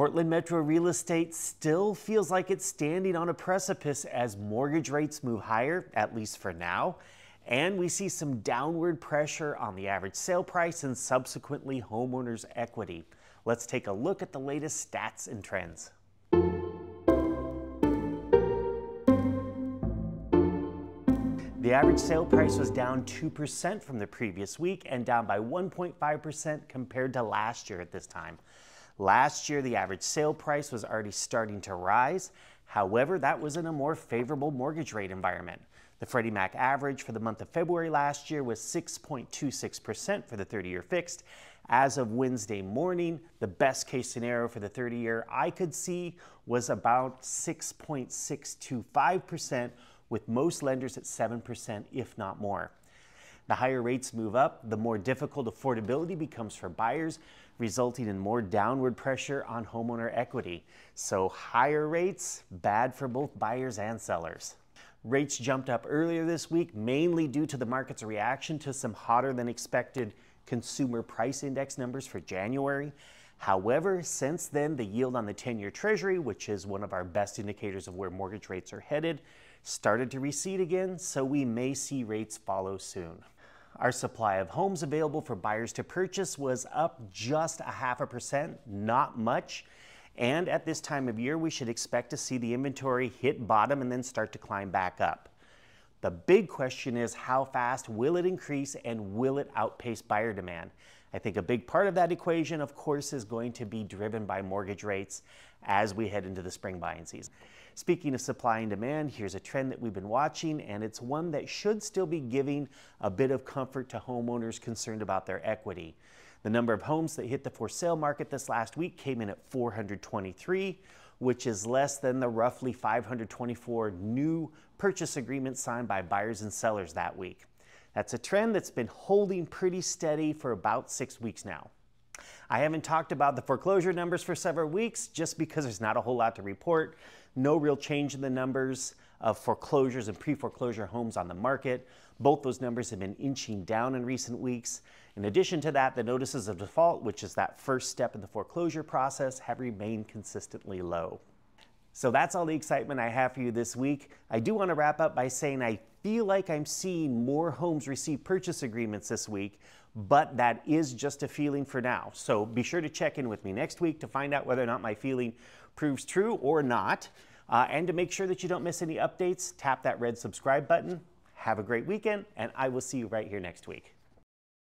Portland Metro real estate still feels like it's standing on a precipice as mortgage rates move higher, at least for now. And we see some downward pressure on the average sale price and subsequently homeowners' equity. Let's take a look at the latest stats and trends. The average sale price was down 2% from the previous week and down by 1.5% compared to last year at this time. Last year, the average sale price was already starting to rise. However, that was in a more favorable mortgage rate environment. The Freddie Mac average for the month of February last year was 6.26% for the 30 year fixed. As of Wednesday morning, the best case scenario for the 30 year I could see was about 6.625%, with most lenders at 7%, if not more. The higher rates move up, the more difficult affordability becomes for buyers, resulting in more downward pressure on homeowner equity. So higher rates, bad for both buyers and sellers. Rates jumped up earlier this week, mainly due to the market's reaction to some hotter than expected consumer price index numbers for January. However, since then, the yield on the 10 year Treasury, which is one of our best indicators of where mortgage rates are headed, started to recede again, so we may see rates follow soon. Our supply of homes available for buyers to purchase was up just a half a percent, not much. And at this time of year, we should expect to see the inventory hit bottom and then start to climb back up. The big question is how fast will it increase and will it outpace buyer demand? I think a big part of that equation, of course, is going to be driven by mortgage rates as we head into the spring buying season. Speaking of supply and demand, here's a trend that we've been watching, and it's one that should still be giving a bit of comfort to homeowners concerned about their equity. The number of homes that hit the for sale market this last week came in at 423, which is less than the roughly 524 new purchase agreements signed by buyers and sellers that week. That's a trend that's been holding pretty steady for about six weeks now. I haven't talked about the foreclosure numbers for several weeks just because there's not a whole lot to report. No real change in the numbers of foreclosures and pre foreclosure homes on the market. Both those numbers have been inching down in recent weeks. In addition to that, the notices of default, which is that first step in the foreclosure process, have remained consistently low. So that's all the excitement I have for you this week. I do want to wrap up by saying I feel like I'm seeing more homes receive purchase agreements this week, but that is just a feeling for now. So be sure to check in with me next week to find out whether or not my feeling proves true or not. Uh, and to make sure that you don't miss any updates, tap that red subscribe button. Have a great weekend, and I will see you right here next week.